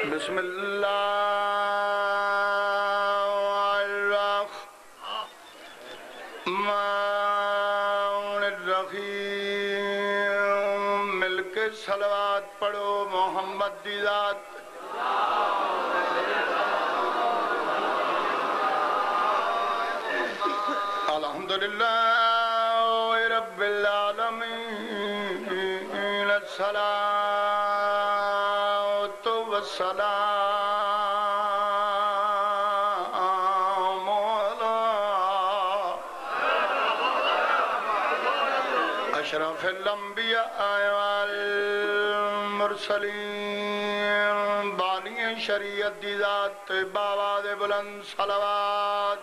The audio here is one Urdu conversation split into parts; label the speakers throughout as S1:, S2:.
S1: بسم الله الرحمن الرحیم مل کے صلوات پڑھو محمد دی ذات۔ الحمدللہ شریعت دی ذات تے بابا دے بلند صلوات۔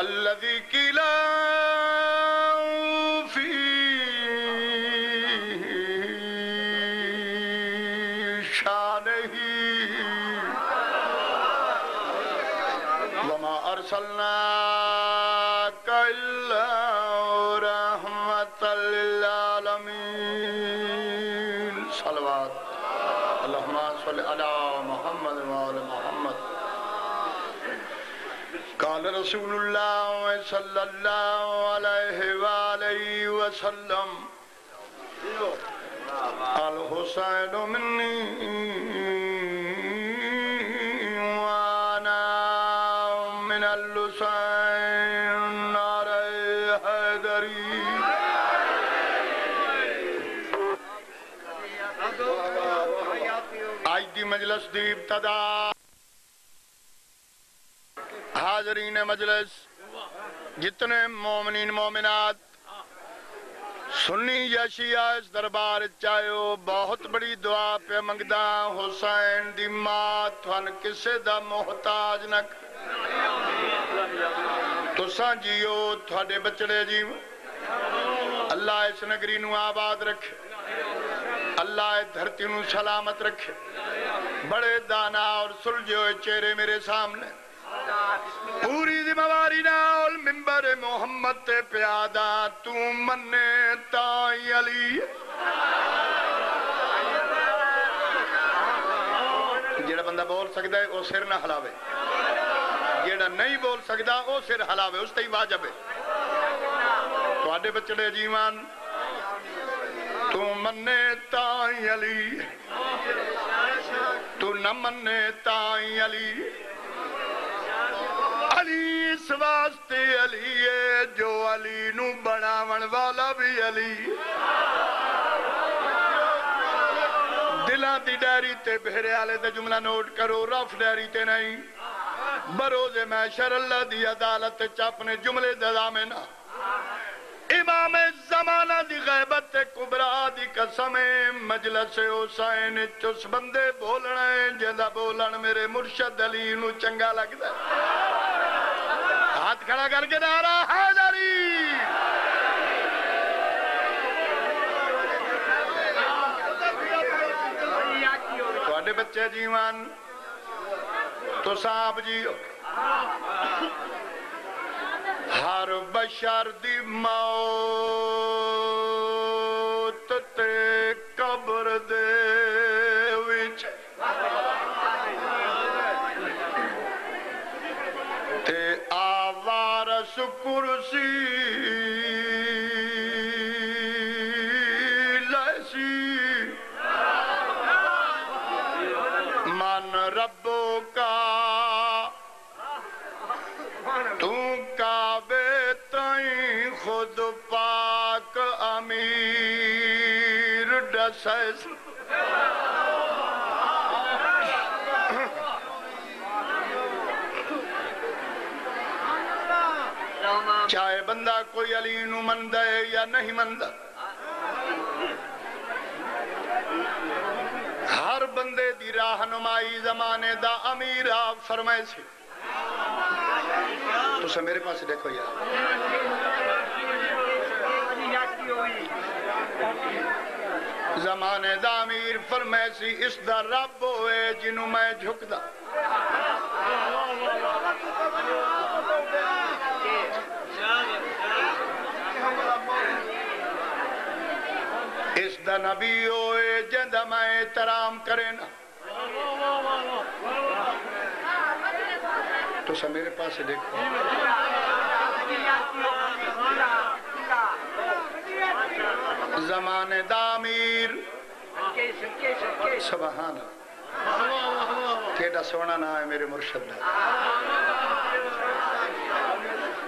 S1: الذي كلا في شانه وما أرسلناك إلا رحمة للعالمين صل على محمد وعلى محمد. قال رسول الله صلى الله عليه وآله وسلم الحسين مني ابتدا حاضرین مجلس، جتنے مومنین مومنات، سنی یا شیعہ اس دربار چاہیو، بہت بڑی دعا پہ منگدہ حسین دی ماں تھن کسے دا محتاج نک تو ساں جیو، تھوڑے بچڑے جیو۔ اللہ اس نگری نو آباد رکھے۔ اللہ دھرتی نو سلامت رکھے۔ بڑے دانا اور سلجھے ہوئے چہرے میرے سامنے۔ پوری ذمہ ذمہواری نال ممبر محمد تے پیادا تو منے تائی علی۔ جیڑا بندہ بول سکتا ہے وہ سر نہ ہلاوے۔ جیڑا نہیں بول سکتا وہ سر ہلاوے، اس تے ہی واجب ہے۔ تو آڈے بچڑے جیوان، تو منے تائی علی۔ تو نہ منے تائی علی علی اس واسطے علی ہے جو علی نو بناون والا بھی علی دلان دی ڈیری تے بہرے آلے تے جملہ نوٹ کرو رف ڈیری تے نہیں بروز محشر اللہ دی عدالت چاپنے جملے ددا میں نا امام زمانہ دی غیبت کبرا دی قسم مجلس حسین چس بندے بولنے جندہ بولن میرے مرشد علی نو چنگا لگتا ہے۔ ہاتھ کھڑا کر کے نعرہ حیدری۔ تھوڑے بچے جیوان تو صاحب جیو۔ ہر بشر دی موت۔ ڈسیس چاہے بندہ کوئی علی نو مند ہے یا نہیں مند ہر بندے دی راہنمائی زمانے دا امیر آپ فرمائے سی تو سے میرے پاس دیکھو یار زمانے دا امیر فرمائے سی اس دا رب ہوئے جنہوں میں جھک دا اس دا نبی ہوئے جندہ میں احترام کرے نا۔ تو سب میرے پاس دیکھو۔ دامیر سبحان اللہ کیڑا سونا نہ ہے میرے مرشد دا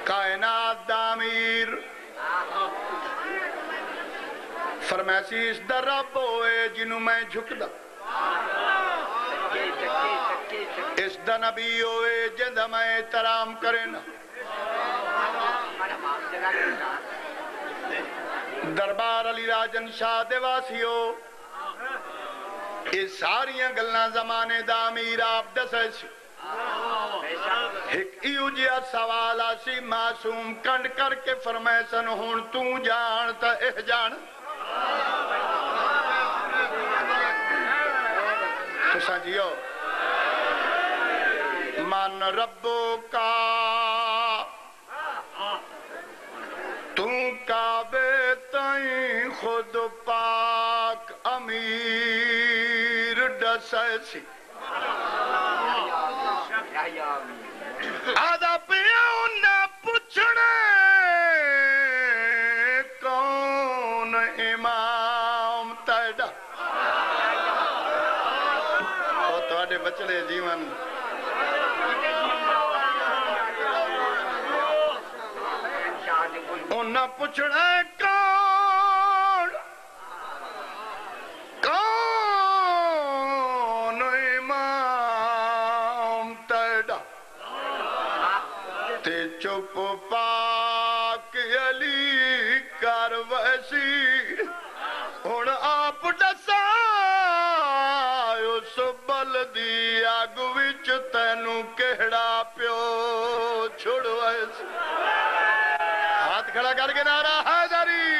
S1: کائنات دامیر فرمیسی اس در رب ہوئے جنہوں میں جھک دا اس دا نبی ہوئے جند میں احترام کرے نا دربار علی راجن شاہ دیواسیو۔ یہ ساریاں گلنا زمانے دا امیر آپ دسے سی ایک ایو جیا سوال آسی معصوم کنڈ کر کے فرمائے سن ہون تو جان تا اح جان۔ تو سنجیو، من ربو کا خود پاک امیر ڈسے سی۔ آدھا پیا انہیں پوچھنے کون امام تیڈا۔ وہ تو آڈے بچڑے جیون انہیں پوچھنے تینوں کہڑا پیو چھڑ ویسی ہاتھ کھڑا کر کے نعرہ حیدری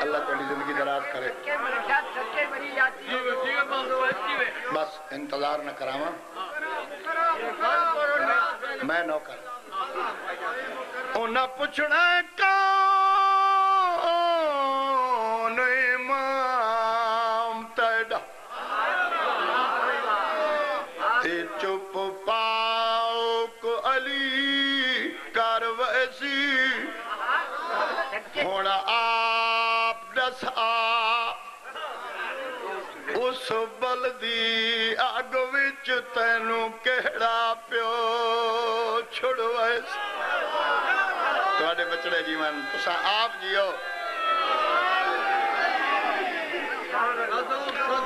S1: اللہ تیری زندگی دراز کرے۔ بس انتظار نہ کراواں۔ میں نوکر۔ انہیں پوچھنا کون ہون آپ دس اس بلدی اگ وچ تینوں کہڑا پیو چھڑوائے تواڈے بچڑے جیون، تساں آپ جیو۔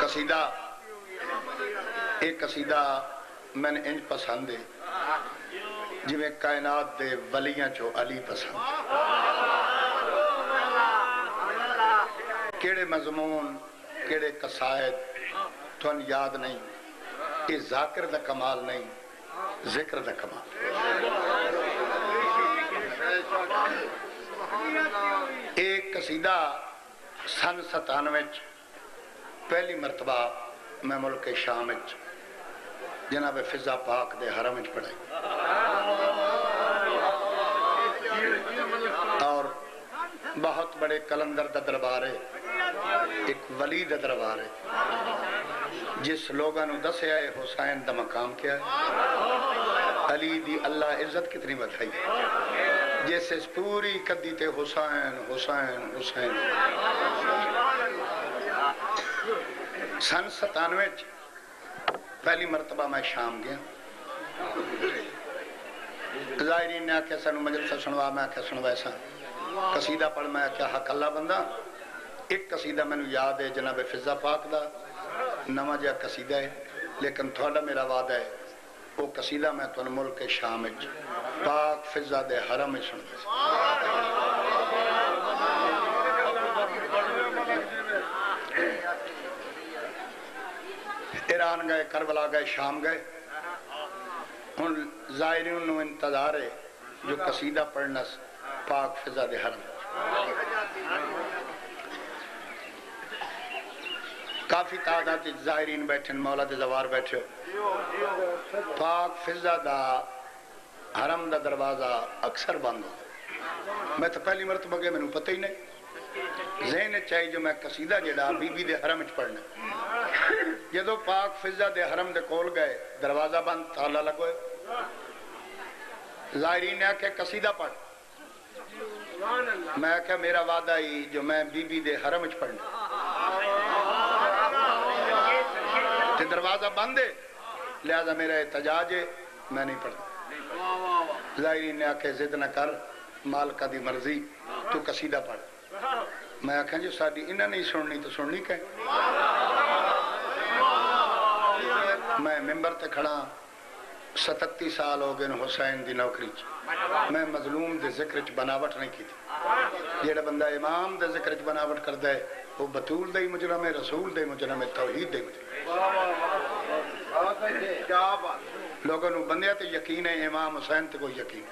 S1: قصیدہ، ایک قصیدہ میں نے انج پسند ہے جی میں کائنات دے ولیاں چو علی پسند۔ کیڑے مضمون، کیڑے قصائد تھون یاد نہیں، یہ ذاکر دا کمال نہیں، ذکر دا کمال۔ ایک قصیدہ سن ستانوے پہلی مرتبہ میں ملک شام جناب فضا پاک دے حرم پڑھائی۔ اور بہت بڑے کلندر دا دربار ہے ایک ولی دا دربار ہے جس لوگوں نے دسے آئے حسین دا مقام کیا ہے علی دی اللہ عزت کتنی بتائی جیسے اس پوری قدی تے حسین حسین حسین سن ستانوے پہلی مرتبہ میں شام گیا ظاہرین نے آکھیا سنو مجلسہ سنوا میں آکھیا سنوا ایسا قصیدہ پڑھ میں آکھیا حق اللہ بندہ ایک قصیدہ میں نے یاد ہے، جناب فضا پاک دا۔ نمہ جا قصیدہ ہے، لیکن تھوڑا میرا وعدہ ہے، وہ قصیدہ میں تو ملک شام پاک فضا دے حرم سن ایران گئے، کربلا گئے، شام گئے۔ ان ظاہرین نو انتظار ہے جو قصیدہ پڑھنا پاک فضا دے حرم۔ کافی تعداد ظاہرین بیٹھے مولا دے زوار بیٹھے پاک فضا دا حرم دا دروازہ اکثر بند ہو۔ میں تو پہلی مرتبہ گیا میں پتہ ہی نہیں۔ ذہن چاہیے جو میں قصیدہ جڑا بی بی دے حرم چ پڑھنا۔ جدو پاک فضا دے حرم دے کول گئے، دروازہ بند، تالا لگوئے ظاہرین نے آکے قصیدہ پڑھ۔ میں آکے میرا وعدہ ہی جو میں بی بی دے حرم چ پڑھنا تے دروازہ بند ہے۔ لہذا میرا احتجاج ہے، میں نہیں پڑھتا۔ ظاہرین نے آکے زد نہ کر مالکہ دی مرضی، تو قصیدہ پڑھ۔ میں آخیا جو جی، ساری انہیں نہیں سننی تو سننی کہ میں ممبر تے کھڑا ہاں۔ ستتی سال ہو گئے حسین دی نوکری چ۔ میں مظلوم دے ذکر چ بناوٹ نہیں کی تھی جیڑا بندہ امام دے ذکر چ بناوٹ کردا ہے، وہ بطول دے مجرم ہے، رسول دے مجرم ہے، توحید دے مجرم لوگوں نو بندیا تے یقین ہے، امام حسین تے کوئی یقین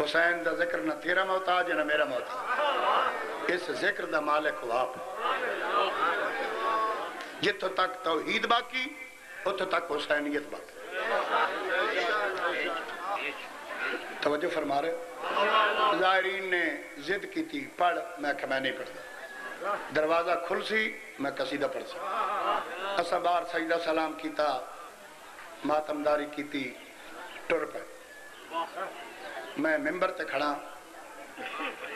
S1: حسین دا ذکر نہ تیرا محتاج ہے، نہ میرا محتاج اس ذکر دا مالک واپ جتوں تک توحید باقی اتوں تک حسینیت باقی توجہ فرما رہے ظاہرین نے ضد کی تھی، پڑھ۔ میں کہ میں نہیں پڑھتا۔ دروازہ کھل سی، میں قصیدہ پڑھ سا اسا بار سجدہ سلام کیتا ماتمداری کیتی، ٹر پہ میں ممبر تے کھڑا ہاں۔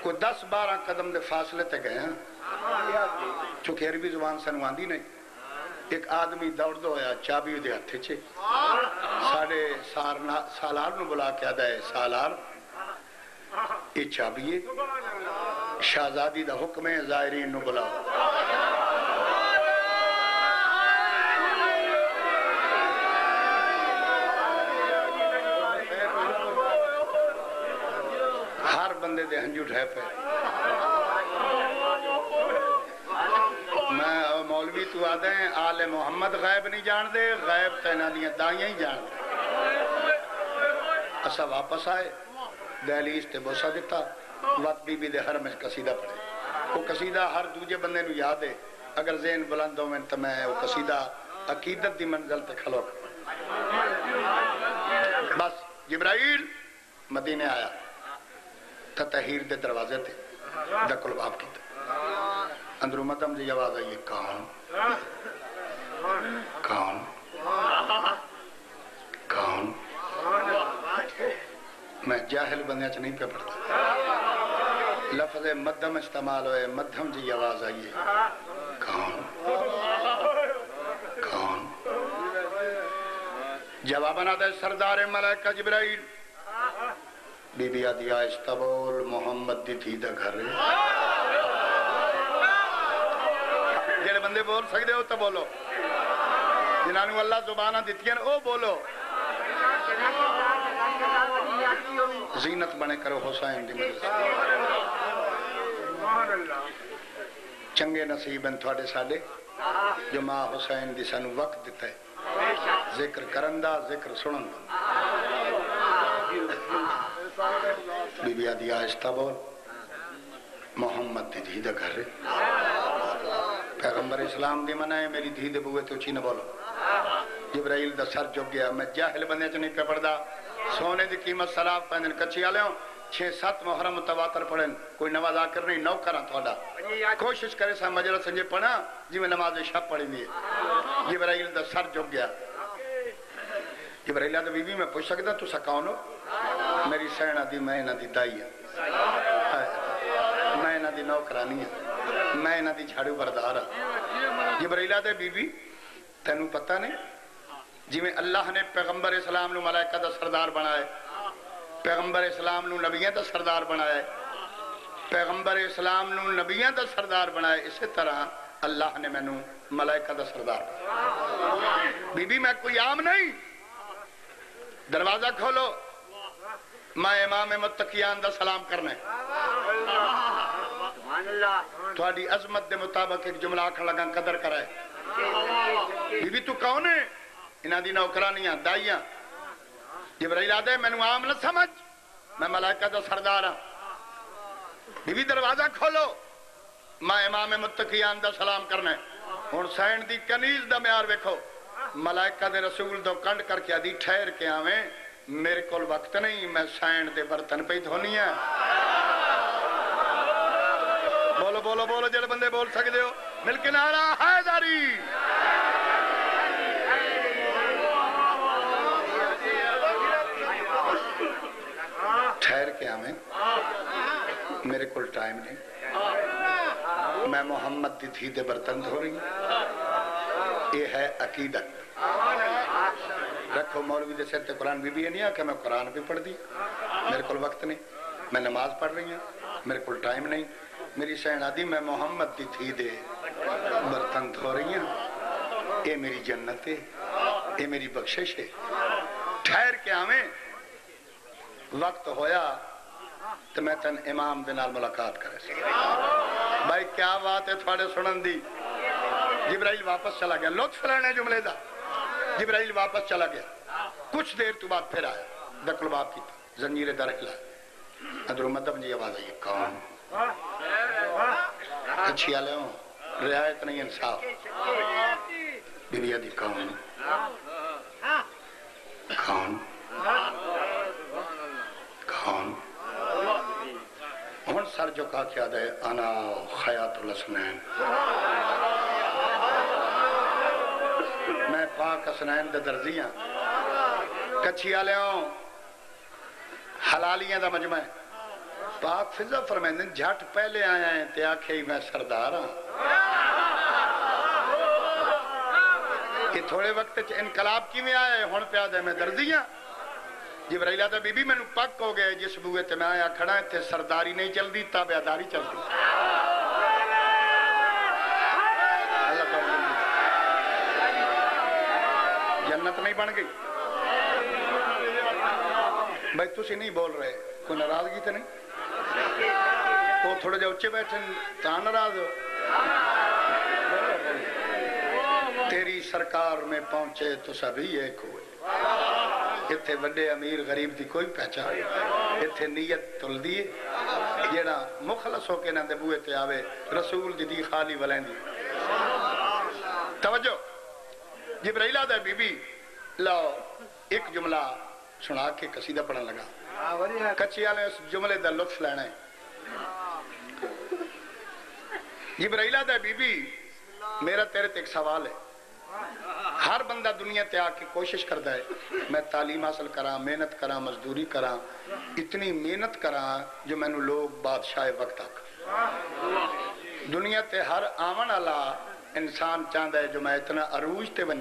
S1: کوئی دس بارہ قدم دے فاصلے تے گئے ہیں چونکہ عربی زبان سے نواندی نہیں۔ ایک آدمی دوڑ دو ہویا، چابی دے ہتھے چھے ساڑھے سالار نو بلا کے آدھا ہے، سالار۔ یہ چابی ہے۔ شہزادی دا حکم ہے ظاہرین نو بلا ہر بندے دے ہنجو ڈھیپ ہے میں مولوی تو آدھے ہیں، آل محمد غیب نہیں جان دے غیب تینا دیا دائیاں ہی جان دے اسا واپس آئے دہلیز تے بوسا دیتا وقت بی بی دے ہر میں قصیدہ پڑھے۔ وہ قصیدہ ہر دوجے بندے نو یاد ہے، اگر ذہن بلند ہو میں تو میں وہ قصیدہ عقیدت دی منزل تے کھلو بس، جبرائیل مدینے آیا تھا دے دروازے تے دکل باپ کی تے اندرو مدم جی آواز آئی ہے کون کون کون میں جاہل بندے چ نہیں پہ پڑھتا۔ لفظ مدم استعمال ہوئے، مدھم جی آواز آئی ہے۔ کون کون جواب نہ دے، سردار ملائکہ جبرائیل۔ بی بی آدھی آئستہ بول، محمد دی تھی دا گھر۔ جڑے بندے بول سکتے ہو تو بولو۔ جنہوں اللہ زبانہ دیتی ہیں او بولو۔ زینت بنے کرو حسین دی مدد۔ چنگے نصیب ہیں تھوڑے ساڑے جو ماں حسین دی سانو وقت دیتا ہے۔ ذکر کرندہ ذکر سنندہ بی بی آدھی آہستہ بول۔ محمد دی دھی دا گھر۔ پیغمبر اسلام دی منع ہے، میری دھی دے بوئے تو چی نہ بولو۔ جبرائیل دا سر جگ گیا، میں جاہل بندے چ نہیں پہ پڑھدا سونے دی قیمت سلاف پہنن، کچھی آلے ہوں، چھ سات محرم متواتر پڑھن۔ کوئی نواز آکر نہیں نو کرا ہاں تھوڑا۔ کوشش کرے سا مجلس سنجے پڑھا جی میں نماز شب پڑھی دیئے جبرائیل دا سر جگ گیا۔ جبرائیل دا بی بی میں پوچھ سکتا، تو سا کون ہو؟ میری سینہ دی، میں نہ دی دائی ہاں۔ ہے میں نہ دی نوکرانی ہے میں نہ دی جھاڑو بردار ہے جبرائیل دے بی بی تینو پتہ نہیں جی میں اللہ نے پیغمبر اسلام نو ملائکہ دا سردار بنائے پیغمبر اسلام نو نبیان دا سردار بنائے پیغمبر اسلام نو نبیان دا سردار بنائے اسی طرح اللہ نے میں نو ملائکہ دا سردار بی بی میں کوئی عام نہیں دروازہ کھولو میں امام متقیان دا سلام سبحان اللہ. عظمت دے مطابق ایک جملہ آکھا لگا قدر کرائے بی بی تو کون ہے؟ انہاں دی نوکرانیاں، دائیاں۔ جبرائیل آدھے، میں نو عام نہ سمجھ۔ میں ملائکہ دا سردارا ہاں۔ بی بی دروازہ کھولو۔ میں امام متقیان دا سلام کرنے۔ اور سین دی کنیز دا میار بکھو ملائکہ دے رسول دو کنڈ کر کے آدھی ٹھہر کے آویں۔ میرے کل وقت نہیں، میں سین دے برطن پہ دھونی ہے بولو بولو بولو جڑے بندے بول سکتے ہو مل کے نارا ہے داری ٹھہر کے آمیں میرے کو ٹائم نہیں میں محمد دی دھی دے برتن دھو رہی یہ ہے عقیدت رکھو مولوی دے سر تے قرآن بھی بھی یہ نہیں آ کہ میں قرآن بھی پڑھ دی میرے کو وقت نہیں میں نماز پڑھ رہی ہوں میرے کو ٹائم نہیں۔ میری سین آدھی، میں محمد دی تھی دے برتن دھو رہی ہیں اے میری جنت ہے اے میری بخشش ہے ٹھہر کے آویں۔ وقت ہویا تو میں تن امام دے نال ملاقات کرے سی۔ بھائی، کیا بات ہے تھوڑے سنن دی؟ جبرائیل واپس چلا گیا۔ لطف لینے جملے دا۔ جبرائیل واپس چلا گیا۔ کچھ دیر تو بعد پھر آیا۔ دکل باپ کی زنجیر در ہلایا ادھروں میں مطلب تمجھے آواز آئیے کون؟ اچھی آلے ہوں۔ رعایت نہیں انصاف۔ بریہ دی کون؟ کون؟ کون؟ ہون سر جو کہا کیا دے انا خیات اللہ سنین میں پاک سنین دے درزیاں کچھی آلے ہوں۔ حلالیاں دا مجمع ہے۔ پاک فضا فرمیندن جھٹ پہلے آیا ہے تے آکھے ہی میں سردار ہاں۔ کہ تھوڑے وقت انقلاب کی میں آیا ہے ہون پیا دے میں دردیاں جبرائیلہ دا بی بی میں پک ہو گئے، جس بوئے تے میں آیا کھڑا ہے تے سرداری نہیں چل دی تابعداری چل دی جنت نہیں بن گئی۔ بھائی تھی نہیں بول رہے، کوئی ناراضگی تو نہیں؟ وہ تھوڑے جہا اچے بیٹھے، تا ناراض تیری سرکار میں پہنچے تو سبھی ایک ہوئے۔ اتنے وڈے امیر غریب دی کوئی پہچان اتنے نیت تل دی جیڑا مخلص ہو کے نہ بوئے تے آوے، رسول دی دی خالی ولین دی۔ توجہ! جبرائیلہ دے بی بی۔ لاؤ، ایک جملہ۔ ਸੁਣਾ ਕੇ ਕਸੀਦਾ ਪੜਨ ਲਗਾ। ਕੱਚੇ ਵਾਲੇ ਉਸ ਜੁਮਲੇ ਦਾ ਲੁਤਫ ਲੈਣਾ ਹੈ। ਜਿਬਰਾਈਲਾ ਦਾ ਬੀਬੀ ਮੇਰਾ ਤੇਰੇ ਤੇ ਇੱਕ ਸਵਾਲ ਹੈ। ਹਰ ਬੰਦਾ ਦੁਨੀਆ ਤੇ ਆ ਕੇ ਕੋਸ਼ਿਸ਼ ਕਰਦਾ ਹੈ ਮੈਂ ਤਾਲੀਮ ਹਾਸਲ ਕਰਾਂ ਮਿਹਨਤ ਕਰਾਂ ਮਜ਼ਦੂਰੀ ਕਰਾਂ ਇਤਨੀ ਮਿਹਨਤ ਕਰਾਂ ਜੋ ਮੈਨੂੰ ਲੋਕ ਬਾਦਸ਼ਾਹ ਵਕਤ ਤੱਕ ਦੁਨੀਆ ਤੇ ਹਰ ਆਵਣ ਵਾਲਾ ਇਨਸਾਨ ਚਾਹੁੰਦਾ ਹੈ ਜੋ ਮੈਂ ਇਤਨਾ ਅਰੂਜ ਤੇ ਬਣ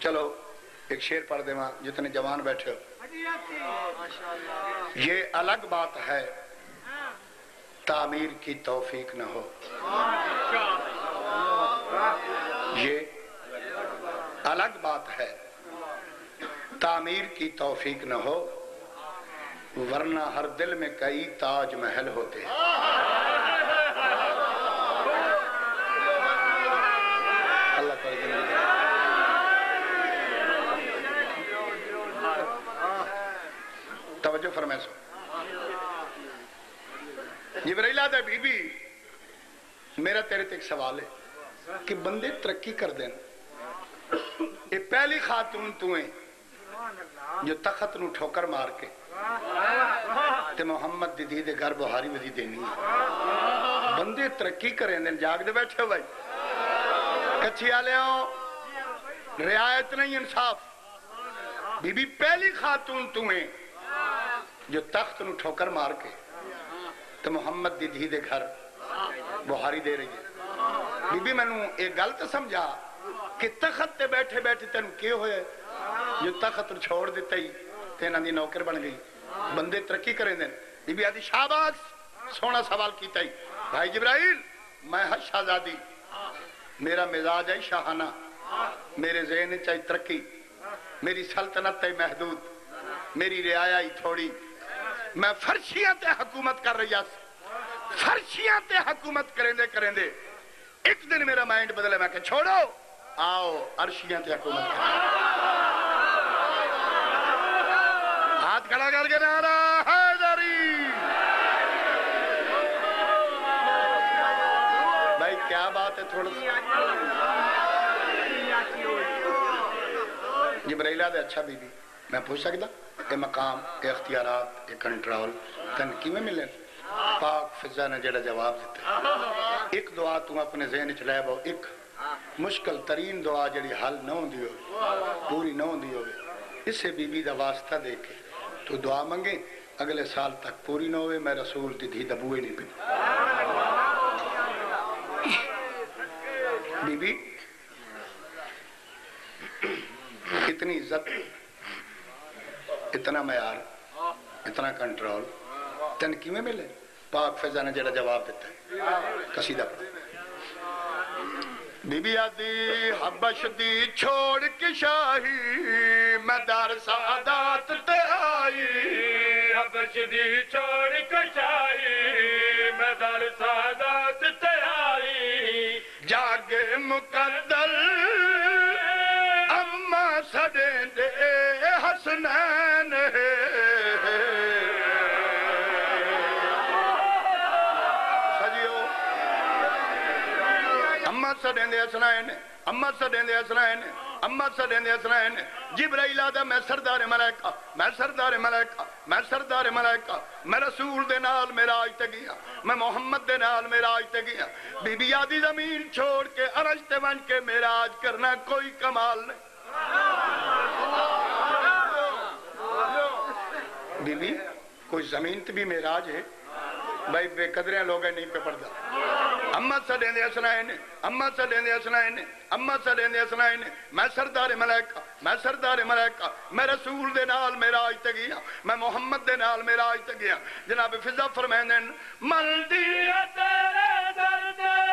S1: چلو، ایک شیر پڑھ دے ماں، جتنے جوان بیٹھے ہو۔ یہ الگ بات ہے۔ تعمیر کی توفیق نہ ہو۔ یہ الگ بات ہے۔ تعمیر کی توفیق نہ ہو، ورنہ ہر دل میں کئی تاج محل ہوتے ہیں۔ توجہ فرمائے سو۔ جبرائیل آدھا بی بی، میرا تیرے تک سوال ہے کہ بندے ترقی کر دیں یہ پہلی خاتون تو ہیں جو تخت نو ٹھوکر مار کے تے محمد دی دی دے گھر بہاری ودی دینی ہے۔ بندے ترقی کریں دیں جاگ دے بیٹھے بھائی۔ کچھی آلے ہوں رعایت نہیں، انصاف۔ بی بی، پہلی خاتون تو ہیں۔ جو تخت نو ٹھوکر مار کے تو محمد دی دھی دے گھر بہاری دے رہی ہے۔ بی بی میں نو ایک گل سمجھا کہ تخت تے بیٹھے بیٹھے تینوں کیے ہوئے؟ جو تخت نو چھوڑ دیتا ہی تینا دی نوکر بن گئی۔ بندے ترقی کریں دین۔ بی بی آدھی شاباز سونا سوال کیتا ہی۔ بھائی جبرائیل، میں ہاں شہزادی، میرا مزاج ہے شاہانہ۔ میرے ذہن چاہی ترقی۔ میری سلطنت ہے محدود۔ میری رعایا ہی تھوڑی۔ میں فرشیاں تے حکومت کر رہی آس فرشیاں تے حکومت کریں دے کریں دے ایک دن میرا مائنڈ بدلے۔ میں کہ چھوڑو۔ آؤ، عرشیاں تے حکومت کریں ہاتھ کھڑا کر کے نعرہ حیدری۔ بھائی، کیا بات ہے تھوڑا جبرائیلہ دے اچھا بی بی میں پوچھ سکتا؟ اے مقام اے اختیارات اے کنٹرول، تن کی میں ملے؟ پاک فضا نے جڑا جواب دیتا ایک دعا تم اپنے ذہن چ لے باؤ ایک مشکل ترین دعا جڑی حل نہ ہوندی ہو پوری نہ ہوندی ہوے اسے بی بی دا واسطہ دے کے تو دعا منگے اگلے سال تک پوری نہ ہوئے، میں رسول دی دھی دبوئے نہیں بنی بی بی اتنی عزت اتنا معیار، اتنا کنٹرول۔ تنقی میں ملے؟ پاک فیضا نے جڑا جواب دیتا ہے۔ قصیدہ پڑھا بی بی آدھی حبش دی چھوڑ کی شاہی، میں دار سعادات تے آئی۔
S2: حبش دی چھوڑ کی شاہی، میں دار سعادات تے آئی۔
S1: جاگے مقدر دے حسنین اما سڑیں دے حسنین اما سڑیں دے حسنین جبرائیل آدھا میں سردار ملائکہ، میں سردار ملائکہ، میں سردار ملائکہ، میں رسول دے نال میرا آج تے گیا، میں محمد دے نال میرا آج تے گیا۔ بی بی آدھی زمین چھوڑ کے عرش تے بن کے میرا آج کرنا کوئی کمال نہیں۔ بی بی کوئی زمین تے بھی میراج ہے؟ بھائی، بے قدریں لوگ نہیں پہ پڑھتا اما سڑیں دے اسنائے نے، اما سڑیں دے اسنائے نے، اما سڑیں دے اسنائے نے۔ میں سردار ملائکہ، میں سردار ملائکہ، میں رسول دے نال میرا آج تے گیا، میں محمد دے نال میرا آج تے گیا۔ جناب فضا فرمائن مل
S2: دیا تیرے
S1: دردے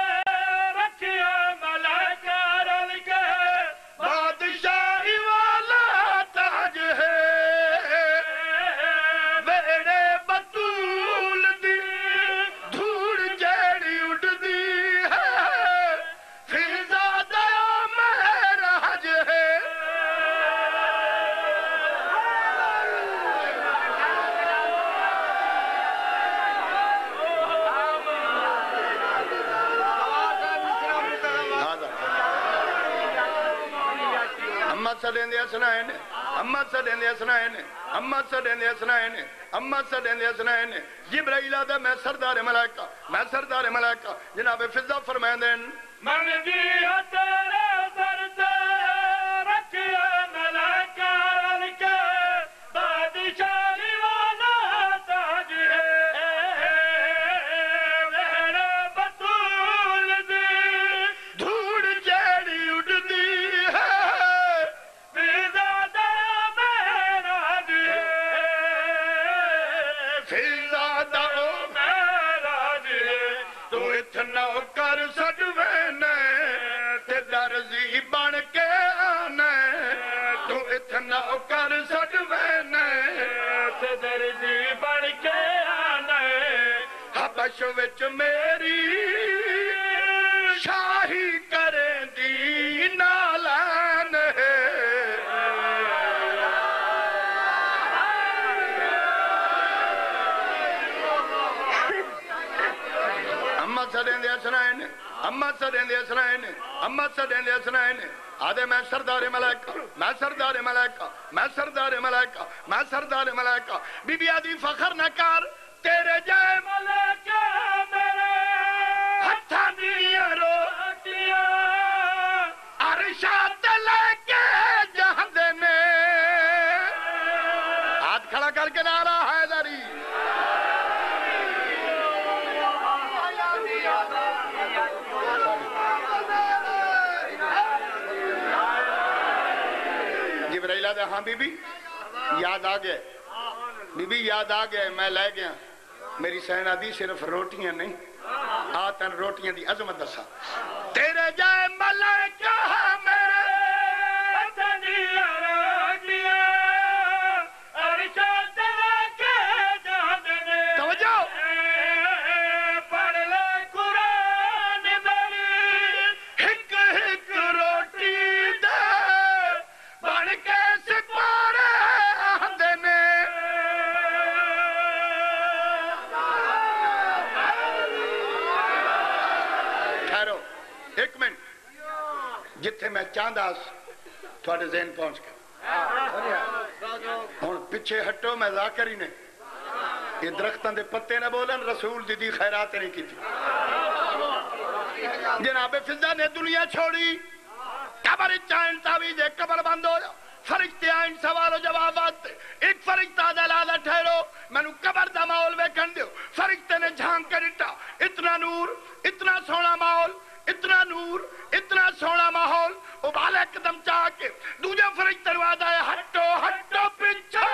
S1: اما سڑیں دے اسنائن اما سڑیں دے نے اما سڑیں دے نے، جبرائیل آدھا میں سردار ملائکہ، میں سردار ملائکہ، جناب فضا فرمائن دین
S2: من
S1: دیت وچ میری شاہی کریں دی، نالین ہے۔ اما سڑیں دے اسنائن، اما سڑیں دے اسنائن، اما سڑیں دے اسنائن۔ آدھے میں سردار ملائکہ، میں سردار ملائکہ، میں سردار ملائکہ، میں سردار ملائکہ۔ بی بی آدھی فخر نہ کر، تیرے جائے
S2: ملکہ
S1: یاد آ گئے بی بی یاد آ گئے میں لے گیا۔ میری سینہ دی صرف روٹیاں نہیں آتن روٹیاں دی عظمت دسا تیرے جائے ملائکہ ٹھہرو تھوڑے ذہن پہنچ گیا ہوں پیچھے ہٹو، میں ذاکر ہی نے یہ درختوں دے پتے نہ بولن، رسول دی دی خیرات نہیں کی تھی جناب فضا نے دنیا چھوڑی۔ قبر چائن تاوی دے قبر بند ہو جا فرشتے آئین سوال و جوابات ایک فرشتہ دلالہ ٹھہرو۔ میں نو قبر دا ماحول ویکھن دیو۔ فرشتے نے جھانک کر اٹھا اتنا نور، اتنا سونا ماحول۔ اتنا نور، اتنا سونا ماحول ابالے قدم چاہ کے دوجا فرج دروازہ ہے، ہٹو ہٹو پیچھا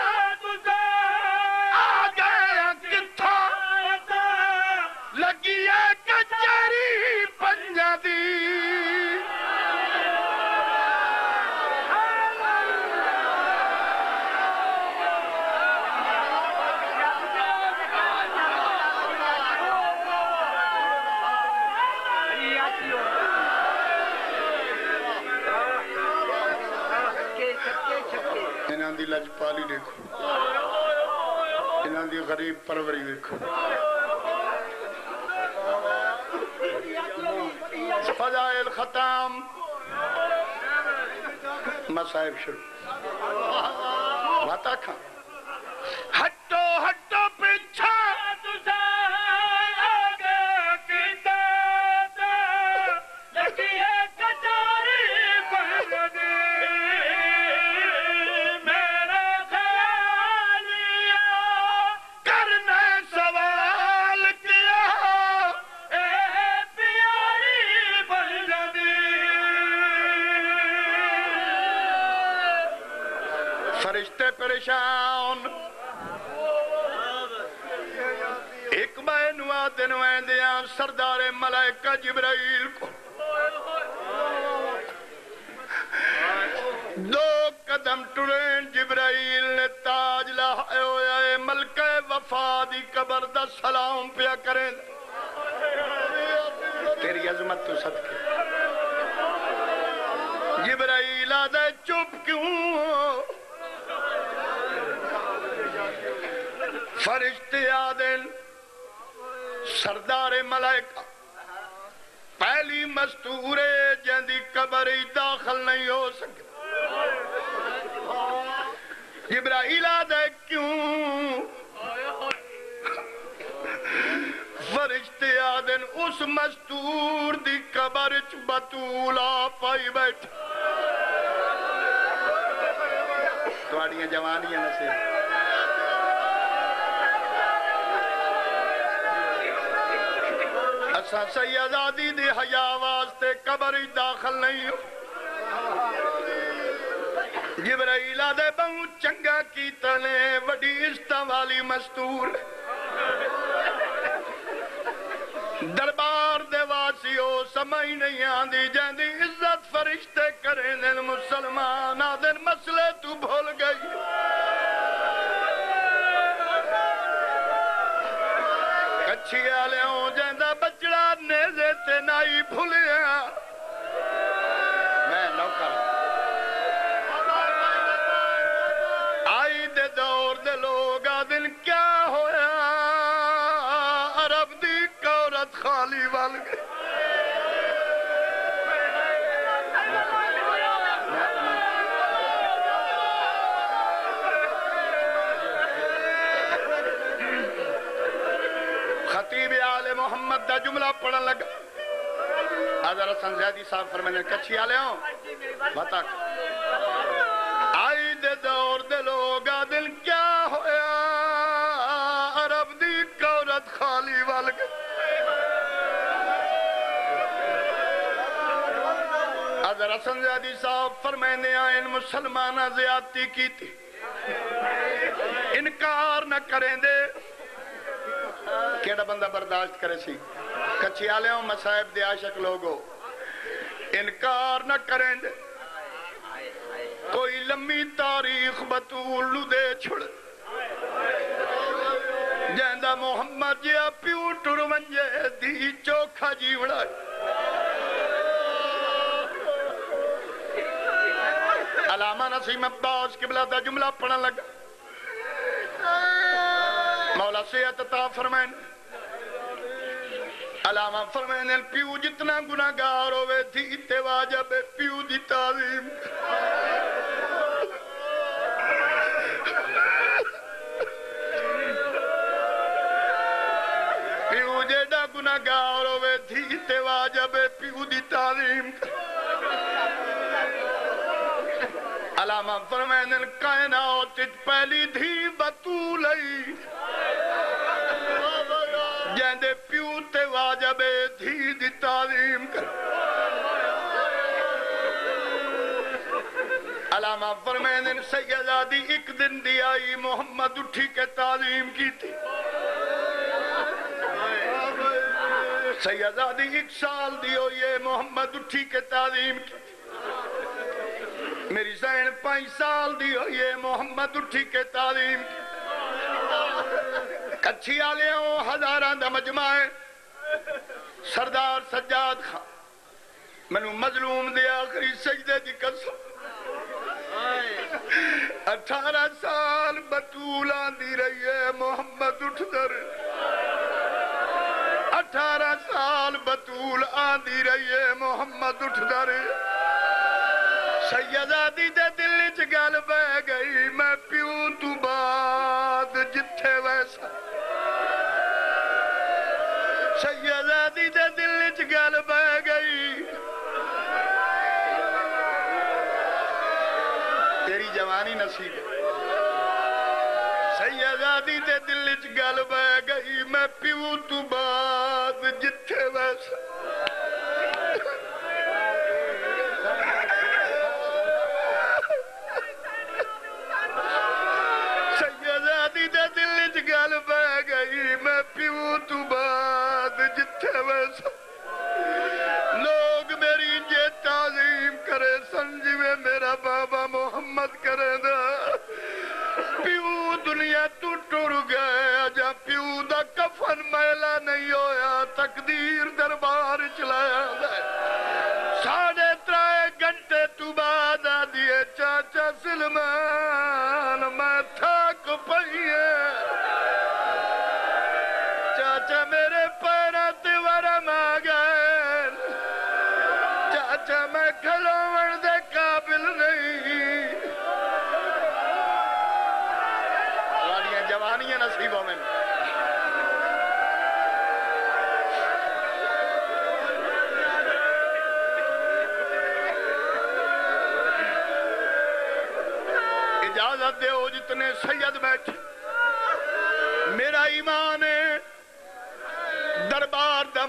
S1: دی دیکھو انہوں دی غریب پروری دیکھو فضائل ختم مسائب شروع بات کھا سردار ملائکہ جبرائیل کو۔ دو قدم ٹرین جبرائیل نے تاج لہائے ہویا ہے ملکہ وفا دی قبر دا سلام پیا کریں۔ تیری عظمت تو صدقے۔ جبرائیل آدھے چپ کیوں؟ فرشتے آدھن سردار ملائکہ۔ پہلی مستورے جندی قبر داخل نہیں ہو سکے۔ جبرائیل آدھے کیوں؟ فرشتے آدھن اس مستور دی قبر چ بطولا پائی بیٹھ تواڑیاں جوانیاں نصیب۔ اسا سیدادی دی حیا واسطے قبر داخل نہیں ہو۔ جبرائیل آدھے بہت چنگا کی تنے وڈی عزتاں والی مستور۔ دربار دے واسیو سمجھ نہیں آندی جاندی عزت فرشتے کریں دن مسلمان آدھن مسئلے تو بھول گئی۔ کچھی آلے ہوں جاندہ تے نائی بھولیا۔ میں نوکر آئی دے دور دے لوگ آدن کیا ہویا؟ عرب دی کورت خالی وال گئی۔ خطیب آل محمد دا جملہ پڑھن لگا۔ حضرت حسن زیدی صاحب فرمانے کچھی آلے ہوں؟ بتا آئی دے دور دے لوگا دل کیا ہویا عرب دی کورت خالی وال گئی حضرت حسن زیدی صاحب فرمانے آئین مسلمانہ زیادتی کی تھی۔ انکار نہ کریں دے۔ کیڑا بندہ برداشت کرے سی؟ کچھی آلے ہوں مسائب دے عاشق لوگو۔ انکار نہ کریں دے۔ کوئی لمبی تاریخ بطول دے چھڑ۔ جیندہ محمد جیا پیو ٹر منجے دی چوکھا جیوڑا علامہ نسیم عباس قبلہ دا جملہ پڑھن لگا۔ مولا سیت عطا فرمائن۔ علامہ فرمائنے پیو جتنا گناہگار ہوئے تھی اتے واجب پیو دی تعظیم۔ پیو جیڑا گناہگار ہوئے تھی اتے واجب پیو دی تعظیم۔ علامہ فرمائنے کائنات پہلی دھی بطولئی۔ جیندے پیو تے دھی دی تعظیم کر۔ علامہ فرمین فرمائن سیدہ دی ایک دن دی آئی محمد اٹھی کے تعظیم کی تھی سیدہ دی ایک سال دی ہو یہ محمد اٹھی کے تعظیم کی۔ تھی میری زین پانچ سال دی ہو یہ محمد اٹھی کے تعظیم کی۔ کچھی آلے ہوں ہزاران دا مجمع ہے۔ سردار سجاد خان، منو مظلوم دے آخری سجدے دی قسم۔ اٹھارہ سال بطول آندی رہی ہے، محمد اٹھ در اٹھارہ سال بطول آندی رہی ہے، محمد اٹھ در سیدادی دے دل چ گل بہ گئی، میں پیوں تو بعد جتھے ویسا۔ سیدادی دے دل چ گل بہ گئی۔ تیری جوانی نصیب ہے۔ سیدادی دے دل چ گل بہ گئی، میں پیوں تو بعد بابا محمد کرے دا۔ پیو دنیا تو ٹر گئے جا پیو دا کفن میلا نہیں ہویا، تقدیر دربار چلایا دا۔ ساڑھے ترائے گھنٹے تو بعد آدھیے چاچا سلمان، میں تھاک پہیے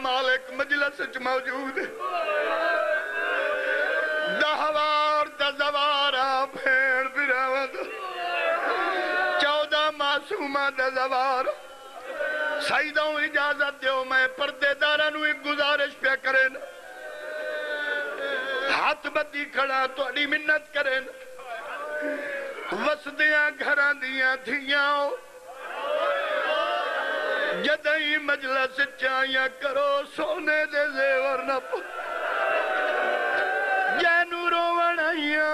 S1: مالک مجلس چ موجود ہے۔ دہوار دا زوارا بھیڑ براوت چودہ معصومہ دا زوار سیدوں اجازت دیو میں پردے دارانو ایک گزارش پہ کریں ہاتھ بدی کھڑا تو اڑی منت کریں وسدیاں گھران دیاں دھیاں۔ جدئی مجلس چاہیاں کرو، سونے دے زیور نہ پو جینو روون آئیاں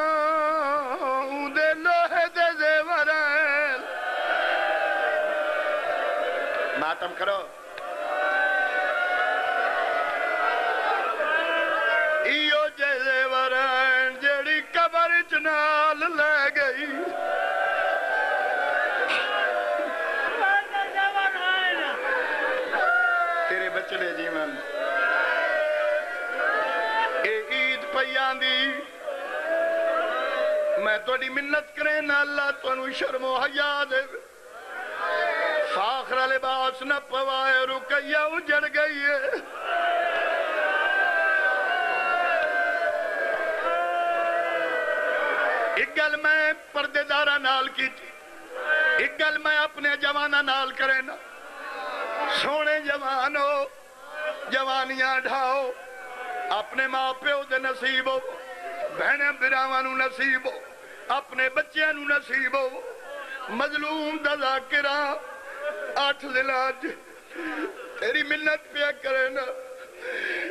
S1: دے لوہے دے زیور آئیں ماتم کرو۔ میں توڑی منت کریں، نہ اللہ تو شرم و حیاء دے۔ فاخر لباس نہ پوائے رکیہ اجڑ گئی ہے۔ ایک گل میں پردے دارہ نال کی تھی ایک گل میں اپنے جوانہ نال کریں نا۔ سونے جوانو، جوانیاں ڈھاؤ۔ اپنے ماں پیو دے نصیب ہو، بہنیں براوانو نصیب ہو۔ اپنے بچیاں نو نصیب ہو۔ مظلوم دا ذاکرہ آٹھ دلاج تیری منت پہ کرے نا۔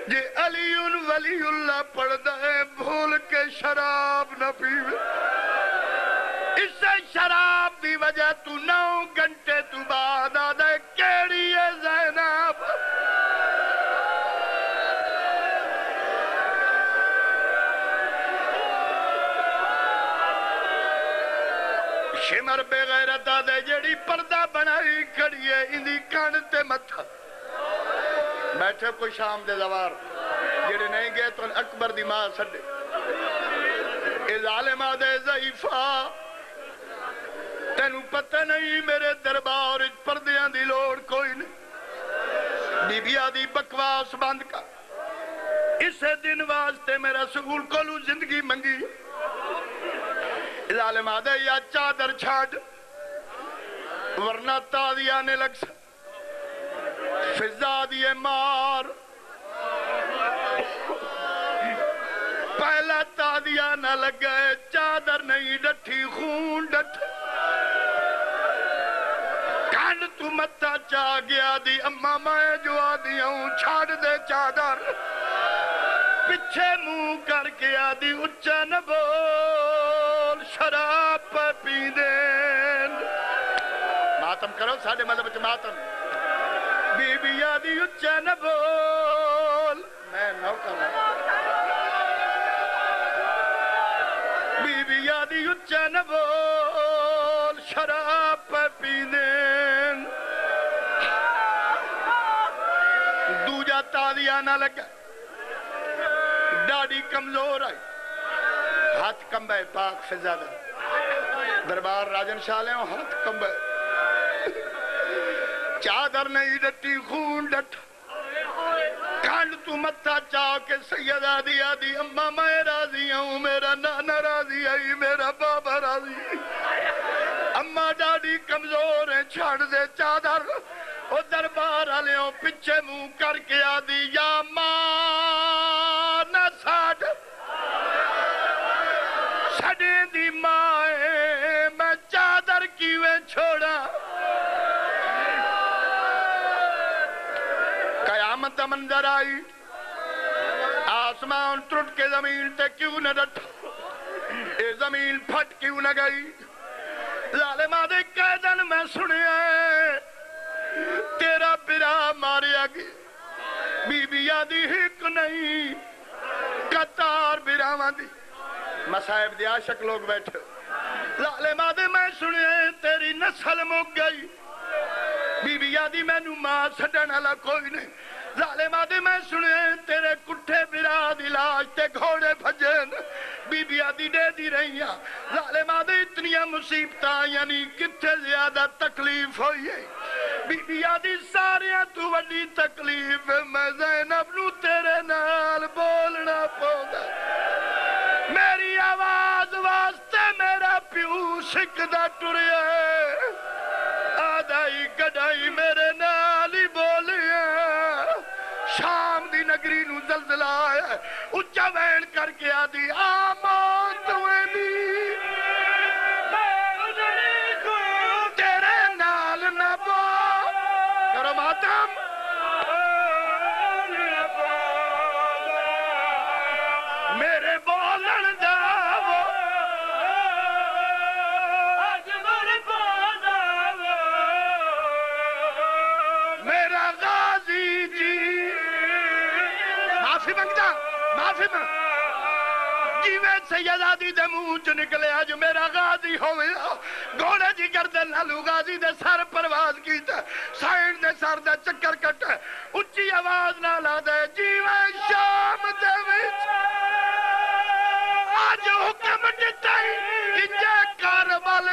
S1: جی علی ولی اللہ پڑھتا ہے، بھول کے شراب نہ پیوے اس سے شراب دی وجہ تو نو گھنٹے تو بعد آدھے کیڑی ہے زینب؟ شمر بے غیرت آدھے جیڑی پردہ بنائی کھڑی اندھی کان تے متھا۔ بیٹھے کوئی شام دے زوار۔ جڑے نہیں گئے تو اکبر دی ماں سڈے۔ اے ظالمہ دے ضعیفہ۔ تینوں پتہ نہیں میرے دربار وچ پردیاں دی لوڑ کوئی نہیں۔ بی بی آدھی بکواس بند کر۔ اسے دن واسطے میرا سکول کولو زندگی منگی۔ ظالم آدھے یا چادر چھاڑ ورنہ تادی آنے لگ سا فضا دیے مار پہلا تادیا نہ لگ گئے چادر نہیں ڈٹھی خون ڈٹ کان تو متا چاہ گیا دی اما میں جو آدھی ہوں چھاڑ دے چادر پچھے منہ کر کے آدھی اچھا نہ بول شراب پہ پی دین ماتم کرو ساڑھے مذہب چھ ماتم۔ بی بی آدھی اچھا نہ بول۔ میں نو کروں ہاں۔ بی بی آدھی اچھا نہ بول۔ شراب پہ پی دین دوجا تادیا نہ لگا۔ ڈاڑی کمزور آئی۔ ہاتھ کمبے، پاک فضا دا دربار راجن شالے ہوں ہاتھ کمبے۔ چادر نہیں ڈٹی، خون ڈٹ۔ کانڈ تو متا چاہ کے سیدہ دیا دی اممہ میں راضی ہوں، میرا نانا راضی ہے میرا بابا راضی۔ اممہ ڈاڑی کمزور ہیں، چھاڑ دے چادر۔ او دربار آلیوں پچھے منہ کر کے آدھی یا ماں۔ قیامت آئی آسمان ٹرٹ کے زمین تے کیوں نہ ڈٹ اے زمین پھٹ کیوں نہ گئی۔ ظالمہ دے قیدن میں سنے تیرا برا ماریا گیا بی بی آدھی ہک نہیں۔ قطار براواں دی۔ مسائب دی عاشق لوگ بیٹھے۔ ظالمہ دے میں سنے تیری نسل مک گئی۔ بی بی آدھی میں نو ماں سڈن والا کوئی نہیں۔ ظالمہ دے میں سنے تیرے کٹھے برا دی لاش تے گھوڑے بھجن بی بی آدھی دے دی رہی ہیں ظالمہ دے اتنیاں مصیبتاں یعنی کتھے زیادہ تکلیف ہوئی ہے بی بی آدھی ساریاں تو وڈی تکلیف میں زینب نو تیرے نال بولنا پوگا میری آواز واسطے میرا پیو سکدہ ٹریا ہے اچھا وین کر کے آدھی آمان تویں جیوے سیدہ دی دے منہ چ نکلے آج میرا غازی ہوئے گھوڑے جی گردن نالو غازی دے سر پرواز کیتا سائن دے سر دے چکر کٹے اچھی آواز نہ لا دے جیوے شام دے وچ آج حکم دیتا ہی کہ جے کاربال